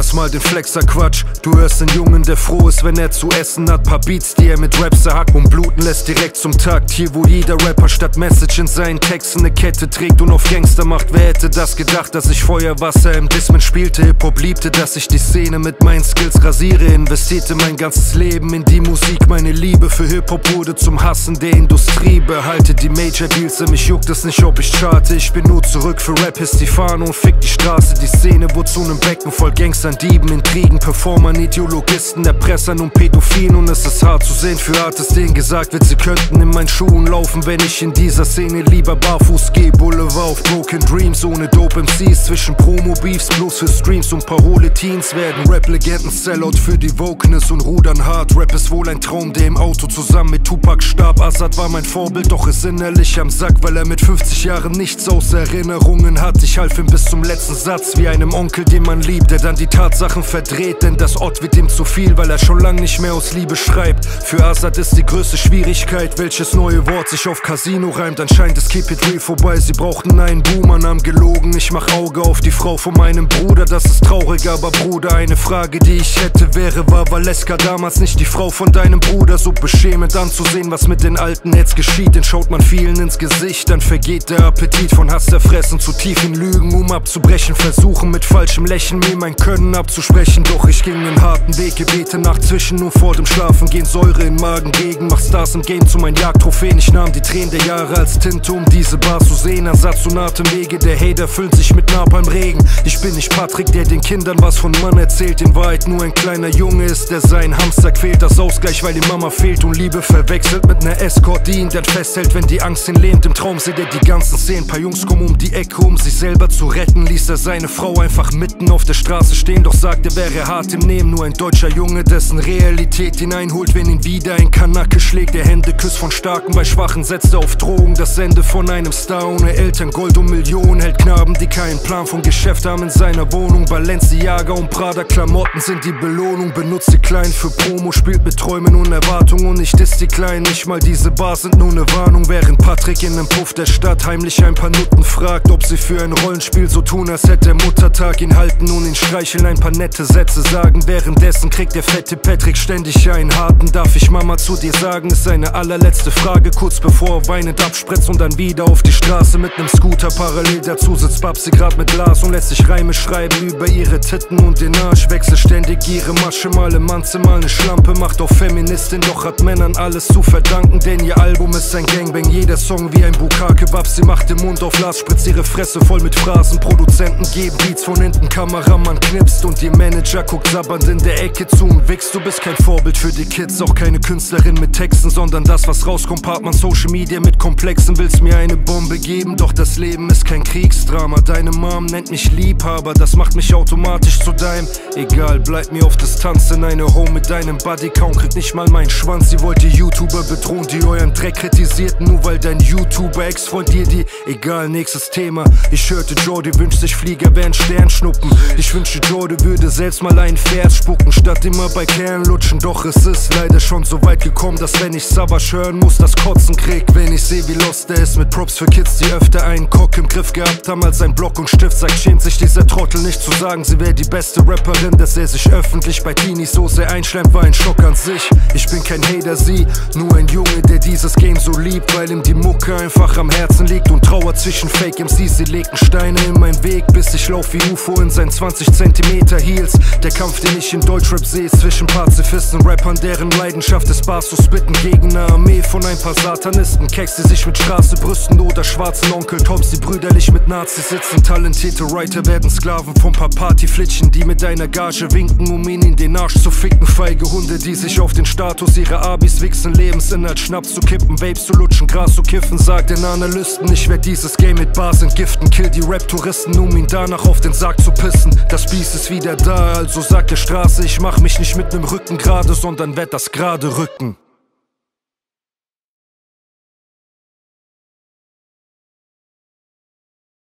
Lass mal den Flexer Quatsch. Du hörst den Jungen, der froh ist, wenn er zu essen hat. Paar Beats, die er mit Raps erhackt und bluten lässt direkt zum Takt. Hier, wo jeder Rapper statt Message in seinen Texten eine Kette trägt und auf Gangster macht. Wer hätte das gedacht, dass ich Feuerwasser im Disman spielte? Hip-Hop liebte, dass ich die Szene mit meinen Skills rasiere. Investierte mein ganzes Leben in die Musik. Meine Liebe für Hip-Hop wurde zum Hassen der Industrie. Behalte die Major Deals, mich juckt es nicht, ob ich charte. Ich bin nur zurück für Rap, ist die Fahne und fick die Straße. Die Szene wurde zu nem Becken voll Gangstern, Dieben, Intrigen, Performern, Ideologisten, Erpressern und Pädophilen. Und es ist hart zu sehen für Artists, denen gesagt wird, sie könnten in meinen Schuhen laufen, wenn ich in dieser Szene lieber barfuß gehe. Boulevard auf Broken Dreams, ohne Dope MCs, zwischen Promo-Beefs, bloß für Streams und Parole Teens werden Rap-Legenden Sellout für die Wokeness und rudern hart. Rap ist wohl ein Traum, der im Auto zusammen mit Tupac starb. Assad war mein Vorbild, doch ist innerlich am Sack, weil er mit 50 Jahren nichts außer Erinnerungen hat. Ich half ihm bis zum letzten Satz, wie einem Onkel, den man liebt. Der dann die Tatsachen verdreht, denn das Ort wird ihm zu viel, weil er schon lang nicht mehr aus Liebe schreibt. Für Assad ist die größte Schwierigkeit, welches neue Wort sich auf Casino reimt. Anscheinend ist Keep vorbei, sie brauchten einen Boomer, nahm gelogen. Ich mach Auge auf die Frau von meinem Bruder, das ist traurig, aber Bruder, eine Frage, die ich hätte, wäre, war Valeska damals nicht die Frau von deinem Bruder? So beschämend anzusehen, was mit den Alten jetzt geschieht, denn schaut man vielen ins Gesicht, dann vergeht der Appetit von Hass erfressen zu tiefen Lügen, um abzubrechen, versuchen mit falschem Lächeln mir mein Können abzusprechen. Doch ich ging einen harten Weg, Gebete nach zwischen, nur vor dem Schlafen gehen Säure in Magen gegen. Mach Stars im Game zu meinen Jagdtrophäen. Ich nahm die Tränen der Jahre als Tinte, um diese Bar zu sehen. Ersatz und Atemwege, der Hater füllt sich mit Napalm Regen. Ich bin nicht Patrick, der den Kindern was von Mann erzählt. In Wahrheit nur ein kleiner Junge ist, der seinen Hamster quält. Das Ausgleich, weil die Mama fehlt und Liebe verwechselt mit ner Escort, die ihn dann festhält, wenn die Angst ihn lähmt. Im Traum seht er die ganzen Szenen. Paar Jungs kommen um die Ecke, um sich selber zu retten. Ließ er seine Frau einfach mitten auf der Straße stehen, doch sagte, wäre hart im Nehmen. Nur ein deutscher Junge, dessen Realität ihn einholt, wenn ihn wieder ein Kanake schlägt. Der Hände küsst von Starken, bei Schwachen setzt er auf Drogen. Das Ende von einem Star ohne Eltern, Gold und Millionen. Hält Knaben, die keinen Plan von Geschäft haben in seiner Wohnung. Balenciaga und Prada Klamotten sind die Belohnung. Benutzt die Kleinen für Promo, spielt mit Träumen und Erwartungen. Und ich diss die Kleinen, nicht mal diese Bars sind nur ne Warnung. Während Patrick in nem Puff der Stadt heimlich ein paar Nutten fragt, ob sie für ein Rollenspiel so tun, als hätte der Muttertag ihn halten und ihn streicheln ein paar nette Sätze sagen. Währenddessen kriegt der fette Patrick ständig einen harten. Darf ich Mama zu dir sagen, ist seine allerletzte Frage. Kurz bevor er weinend abspritzt und dann wieder auf die Straße mit nem Scooter. Parallel dazu sitzt Babsi grad mit Glas und lässt sich Reime schreiben über ihre Titten und den Arsch. Wechselt ständig ihre Masche, mal im Manze, mal ne Schlampe. Macht auf Feministin, doch hat Männern alles zu verdanken. Denn ihr Album ist ein Gangbang, jeder Song wie ein Bukake. Babsi macht den Mund auf Glas, spritzt ihre Fresse voll mit Phrasen. Produzenten geben Beats von hinten, Kameramann knipst und ihr Manager guckt sabbernd in der Ecke zu und wichst. Du bist kein Vorbild für die Kids, auch keine Künstlerin mit Texten, sondern das, was rauskommt, part man Social Media mit Komplexen. Willst mir eine Bombe geben, doch das Leben ist kein Kriegsdrama. Deine Mom nennt mich Liebhaber, das macht mich automatisch zu deinem. Egal, bleib mir auf Distanz, denn eine Home mit deinem Bodycount kriegt nicht mal meinen Schwanz. Sie wollte YouTuber bedrohen, die euren Dreck kritisierten, nur weil dein YouTuber-Ex-Freund dir die. Egal, nächstes Thema. Ich hörte Jordi wünscht sich Flieger wären Sternschnuppen. Ich wünschte Jordi würde selbst mal einen Vers spucken, statt immer bei Kerlen lutschen. Doch es ist leider schon so weit gekommen, dass wenn ich Savage hören muss, das Kotzen krieg. Wenn ich seh, wie lost er ist mit Props für Kids, die öfter einen Cock im Griff gehabt haben als ein Block und Stift. Sagt, schämt sich dieser Trottel nicht zu sagen, sie wäre die beste Rapperin, dass er sich öffentlich bei Teenies so sehr einschleimt, war ein Schock an sich. Ich bin kein Hater, sie, nur ein Junge, der dieses Game so liebt, weil ihm die Mucke einfach am Herzen liegt und trauert zwischen Fake MCs. Sie legten Steine in meinen Weg, bis ich lauf wie UFO in sein 20 cm Zentimeter Heels. Der Kampf, den ich in Deutschrap sehe, zwischen Pazifisten, Rappern, deren Leidenschaft ist Bars zu spitten gegen eine Armee von ein paar Satanisten. Keks, die sich mit Straße brüsten oder schwarzen Onkel Toms, die brüderlich mit Nazis sitzen. Talentierte Writer werden Sklaven von paar Partyflitschen, die mit einer Gage winken, um ihn in den Arsch zu ficken. Feige Hunde, die sich auf den Status ihrer Abis wichsen, Lebensinhalt Schnaps zu kippen, Vapes zu lutschen, Gras zu kiffen. Sagt den Analysten, ich werd dieses Game mit Bars entgiften. Kill die Rap-Touristen, um ihn danach auf den Sarg zu pissen. Das Biest ist wieder da, also sagt der Straße, ich mach mich nicht mit nem Rücken gerade, sondern werd das gerade rücken.